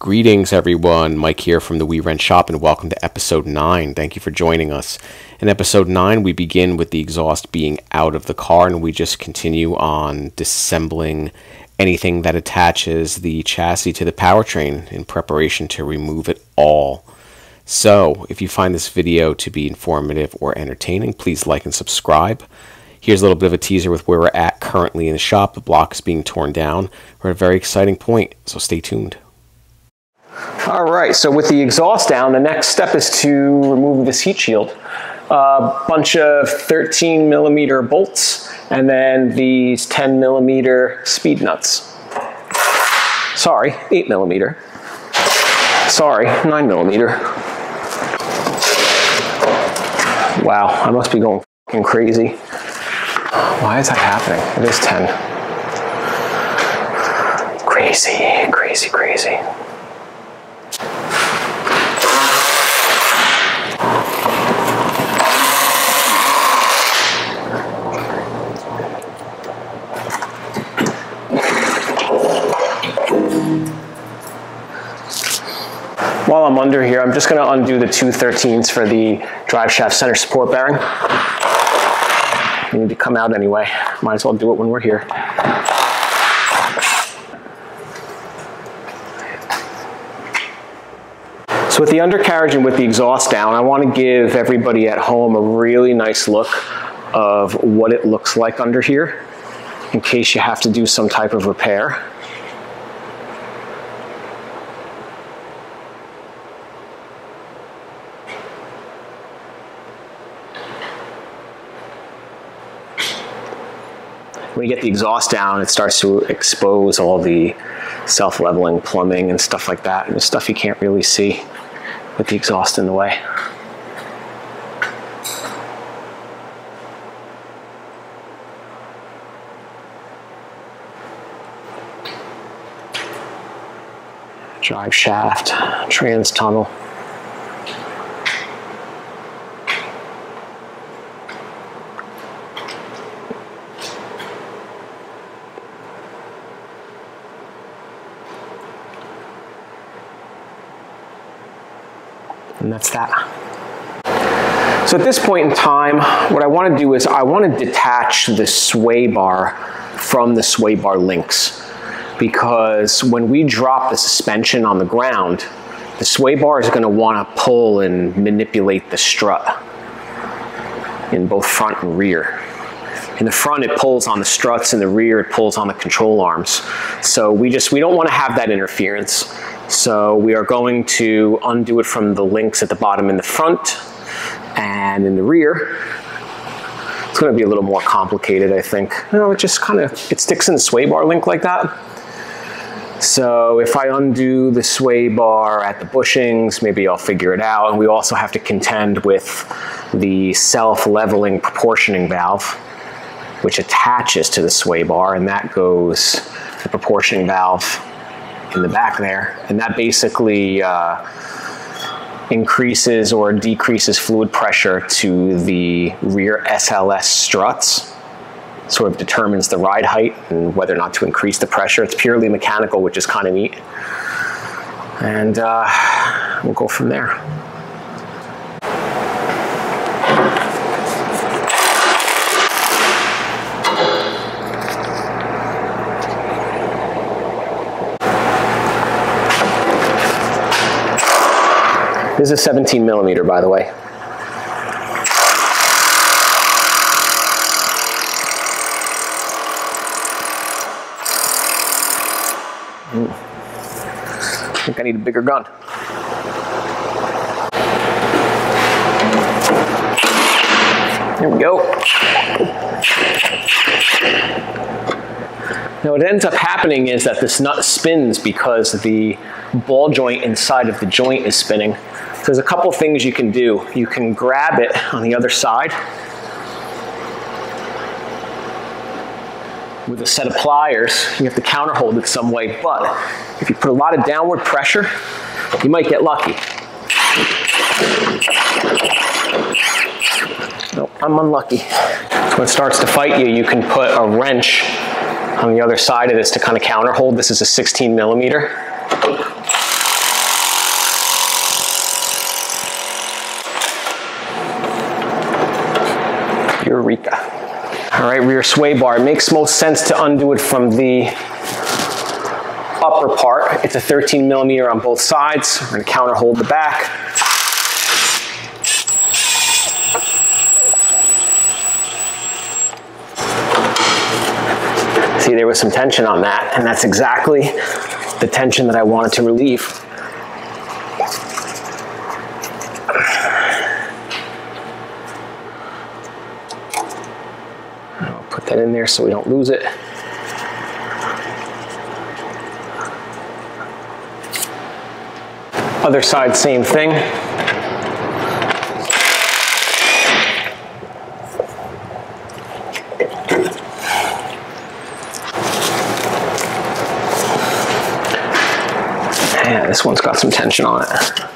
Greetings, everyone. Mike here from the WeWrench Shop, and welcome to episode 9. Thank you for joining us. In episode 9, we begin with the exhaust being out of the car, and we just continue on disassembling anything that attaches the chassis to the powertrain in preparation to remove it all. So, if you find this video to be informative or entertaining, please like and subscribe. Here's a little bit of a teaser with where we're at currently in the shop. The block is being torn down. We're at a very exciting point, so stay tuned. All right, so with the exhaust down, the next step is to remove this heat shield. A bunch of 13 millimeter bolts and then these 10 millimeter speed nuts. Sorry, 8 millimeter. Sorry, 9 millimeter. Wow, I must be going crazy. Why is that happening? It is 10. Crazy, crazy, crazy. I'm under here, I'm just gonna undo the two 13s for the drive shaft center support bearing. They need to come out anyway. Might as well do it when we're here. So with the undercarriage and with the exhaust down, I wanna give everybody at home a really nice look of what it looks like under here in case you have to do some type of repair. When you get the exhaust down, it starts to expose all the self-leveling plumbing and stuff like that. And stuff you can't really see with the exhaust in the way. Drive shaft, trans tunnel. And that's that. So at this point in time, what I want to do is I want to detach the sway bar from the sway bar links because when we drop the suspension on the ground, the sway bar is going to want to pull and manipulate the strut in both front and rear. In the front, it pulls on the struts. In the rear, it pulls on the control arms. So we just, we don't want to have that interference. So we are going to undo it from the links at the bottom in the front and in the rear. It's going to be a little more complicated, I think. No, it just kind of, it sticks in the sway bar link like that. So if I undo the sway bar at the bushings, maybe I'll figure it out. And we also have to contend with the self-leveling proportioning valve, which attaches to the sway bar, and that goes, the proportioning valve in the back there. And that basically uh, increases or decreases fluid pressure to the rear SLS struts. Sort of determines the ride height and whether or not to increase the pressure. It's purely mechanical, which is kind of neat. And uh, we'll go from there. This is a 17 millimeter, by the way. Ooh. I think I need a bigger gun. Here we go. Now what ends up happening is that this nut spins because the ball joint inside of the joint is spinning. So there's a couple things you can do. You can grab it on the other side with a set of pliers. You have to counter hold it some way, but if you put a lot of downward pressure, you might get lucky. No, I'm unlucky. When it starts to fight you, you can put a wrench on the other side of this to kind of counter hold. This is a 16 millimeter. Eureka. All right, rear sway bar. It makes most sense to undo it from the upper part. It's a 13 millimeter on both sides. We're gonna counter hold the back. See, there was some tension on that, and that's exactly the tension that I wanted to relieve. That in there so we don't lose it. Other side, same thing. Yeah, this one's got some tension on it.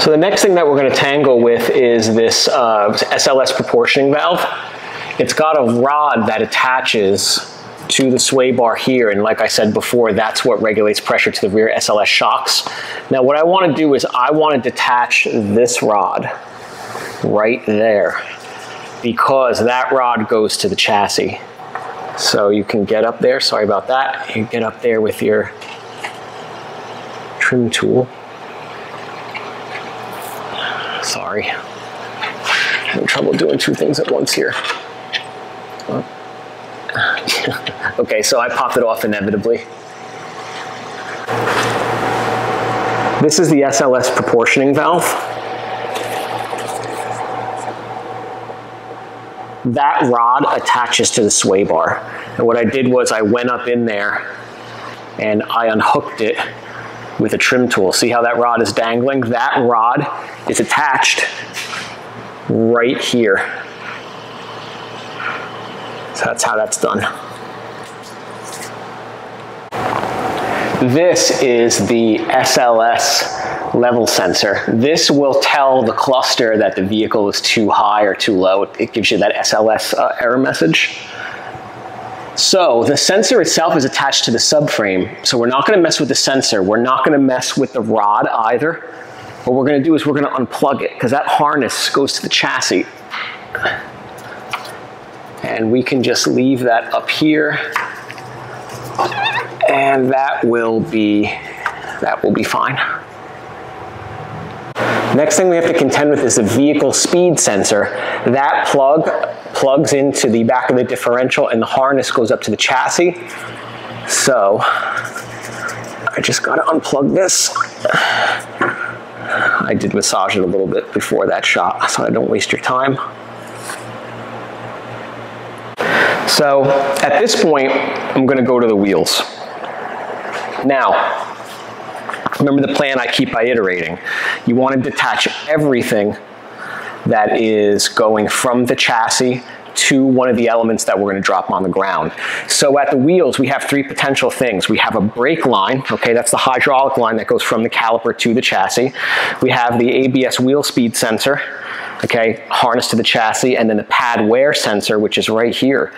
So the next thing that we're going to tangle with is this uh, SLS proportioning valve. It's got a rod that attaches to the sway bar here, and like I said before, that's what regulates pressure to the rear SLS shocks. Now what I want to do is I want to detach this rod right there because that rod goes to the chassis. So you can get up there, sorry about that, you get up there with your trim tool. Sorry. Having trouble doing two things at once here. okay, so I popped it off inevitably. This is the SLS proportioning valve. That rod attaches to the sway bar. And what I did was I went up in there and I unhooked it with a trim tool. See how that rod is dangling? That rod is attached right here. So that's how that's done. This is the SLS level sensor. This will tell the cluster that the vehicle is too high or too low. It gives you that SLS uh, error message. So the sensor itself is attached to the subframe. So we're not gonna mess with the sensor. We're not gonna mess with the rod either. What we're gonna do is we're gonna unplug it because that harness goes to the chassis. And we can just leave that up here and that will be, that will be fine. Next thing we have to contend with is the vehicle speed sensor. That plug plugs into the back of the differential and the harness goes up to the chassis. So I just gotta unplug this. I did massage it a little bit before that shot so I don't waste your time. So at this point, I'm gonna go to the wheels. Now, remember the plan I keep by iterating. You want to detach everything that is going from the chassis to one of the elements that we're going to drop on the ground. So at the wheels, we have three potential things. We have a brake line, okay, that's the hydraulic line that goes from the caliper to the chassis. We have the ABS wheel speed sensor, okay, harnessed to the chassis, and then the pad wear sensor, which is right here.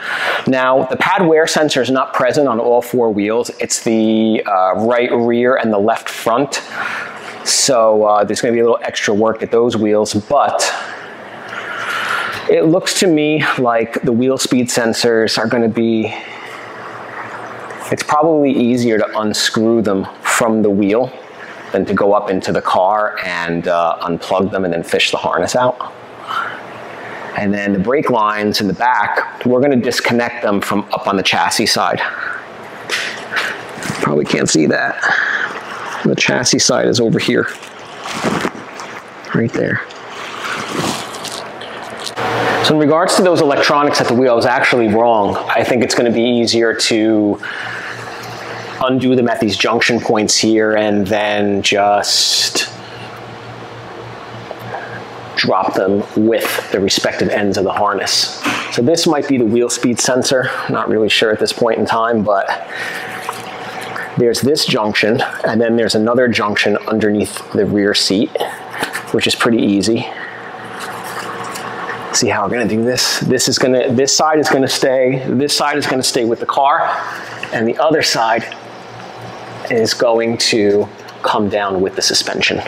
Now, the pad wear sensor is not present on all four wheels. It's the uh, right rear and the left front. So uh, there's gonna be a little extra work at those wheels, but it looks to me like the wheel speed sensors are gonna be, it's probably easier to unscrew them from the wheel than to go up into the car and uh, unplug them and then fish the harness out. And then the brake lines in the back, we're gonna disconnect them from up on the chassis side. Probably can't see that. The chassis side is over here, right there. So in regards to those electronics at the wheel, I was actually wrong. I think it's gonna be easier to undo them at these junction points here and then just drop them with the respective ends of the harness. So this might be the wheel speed sensor. Not really sure at this point in time, but there's this junction, and then there's another junction underneath the rear seat, which is pretty easy. See how we're gonna do this? This is gonna, this side is gonna stay, this side is gonna stay with the car, and the other side is going to come down with the suspension.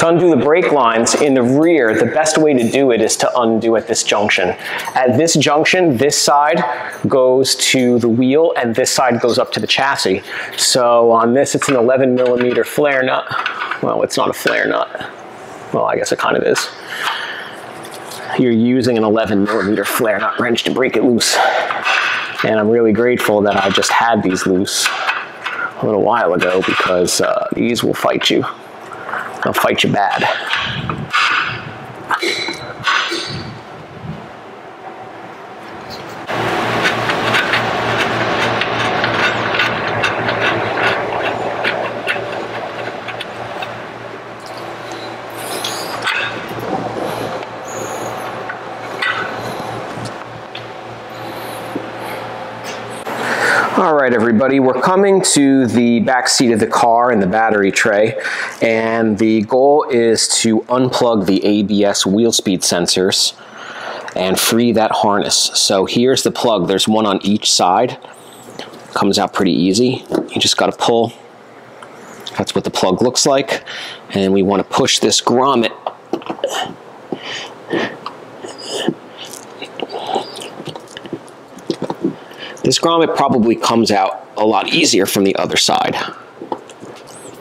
To undo the brake lines in the rear, the best way to do it is to undo at this junction. At this junction, this side goes to the wheel and this side goes up to the chassis. So on this, it's an 11 millimeter flare nut. Well, it's not a flare nut. Well, I guess it kind of is. You're using an 11 millimeter flare nut wrench to break it loose. And I'm really grateful that I just had these loose a little while ago because uh, these will fight you. They'll fight you bad. Right, everybody, we're coming to the back seat of the car and the battery tray, and the goal is to unplug the ABS wheel speed sensors and free that harness. So here's the plug. There's one on each side. Comes out pretty easy. You just got to pull. That's what the plug looks like. And we want to push this grommet This grommet probably comes out a lot easier from the other side.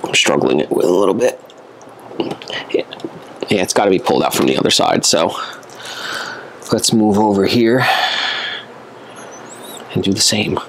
I'm struggling it with a little bit. Yeah, yeah it's got to be pulled out from the other side. So let's move over here and do the same.